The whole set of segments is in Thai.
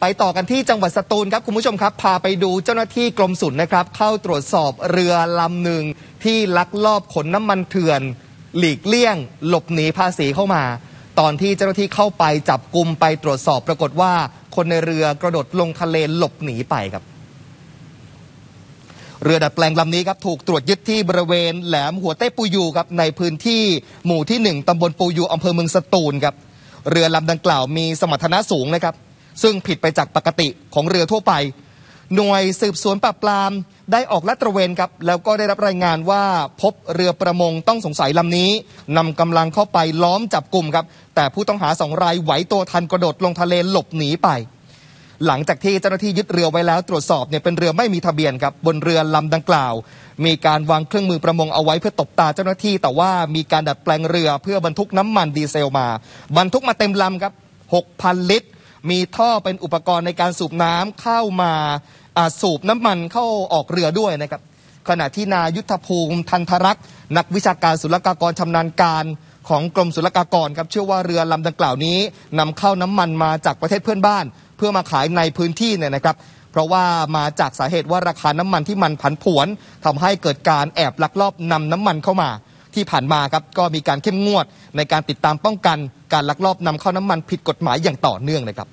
ไปต่อกันที่จังหวัดสตูลครับคุณผู้ชมครับ พาไปดูเจ้าหน้าที่กรมศุลนะครับ เข้าตรวจสอบเรือลำหนึ่งที่ลักลอบขนน้ำมันเถื่อน หลีกเลี่ยง หลบหนีภาษีเข้ามา ตอนที่เจ้าหน้าที่เข้าไปจับกลุ่มไปตรวจสอบปรากฏว่า คนในเรือกระโดดลงทะเลหลบหนีไปครับ เรือดัดแปลงลำนี้ครับถูกตรวจยึดที่บริเวณแหลมหัวเต้ปูยูครับในพื้นที่หมู่ที่หนึ่งตำบลปูยูอำเภอเมืองสตูลครับเรือลำดังกล่าวมีสมรรถนะสูงนะครับ ซึ่งผิดไปจากปกติของเรือทั่วไป หน่วยสืบสวนปราบปรามได้ออกลาดตระเวนครับ แล้วก็ได้รับรายงานว่าพบเรือประมงต้องสงสัยลำนี้นำกำลังเข้าไปล้อมจับกลุ่มครับ แต่ผู้ต้องหาสองรายไหวตัวทันกระโดดลงทะเลหลบหนีไป หลังจากที่เจ้าหน้าที่ยึดเรือไว้แล้วตรวจสอบเนี่ยเป็นเรือไม่มีทะเบียนครับบนเรือลำดังกล่าว มีการวางเครื่องมือประมงเอาไว้เพื่อตบตาเจ้าหน้าที่ แต่ว่ามีการดัดแปลงเรือเพื่อบรรทุกน้ำมันดีเซลมา บรรทุกมาเต็มลำครับ6,000 ลิตร มีท่อเป็นอุปกรณ์ในการสูบน้ำเข้ามาสูบน้ำมันเข้าออกเรือด้วยนะครับขณะที่นายุทธภูมิทันทรักษ์นักวิชาการศุลกากรชำนาญการของกรมศุลกากรครับเชื่อว่าเรือลำดังกล่าวนี้นำเข้าน้ำมันมาจากประเทศเพื่อนบ้าน เพื่อมาขายในพื้นที่เนี่ยนะครับเพราะว่ามาจากสาเหตุว่าราคาน้ำมันที่มันผันผวนทำให้เกิดการแอบลักลอบนำน้ำมันเข้ามา ที่ผ่านมาครับก็มีการเข้มงวดในการติดตามป้องกัน การลักลอบนำเข้าน้ำมันผิดกฎหมายอย่างต่อเนื่องนะครับ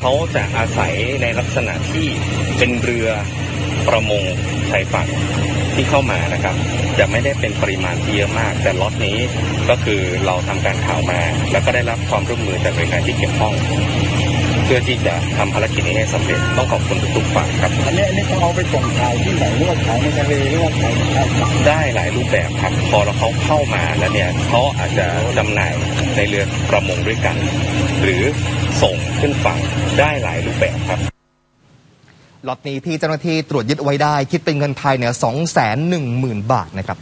เขาจะอาศัยในลักษณะที่เป็นเรือประมงชายฝั่งที่เข้ามานะครับ จะไม่ได้เป็นปริมาณที่เยอะมาก แต่ล็อตนี้ก็คือเราทำการข่าวมา แล้วก็ได้รับความร่วมมือจากหน่วยงานที่เกี่ยวข้อง พื่อที่จะทำภารกิจนี้ให้สำเร็จต้องขอบคุณทุกๆฝ่ายครับอันนี้อันนี้เขาเอาไปส่งขายที่ไหนหรือว่าขายในทะเลหรือว่าขายขายได้หลายรูปแบบครับพอเราเขาเข้ามาแล้วเนี่ยเขาอาจจะจำหน่ายในเรือประมงด้วยกัน หรือส่งขึ้นฝั่งได้หลายรูปแบบครับล็อตนี้ที่เจ้าหน้าที่ตรวจยึดไว้ได้ คิดเป็นเงินไทยเนี่ยสองแสนหนึ่งหมื่นบาทนะครับ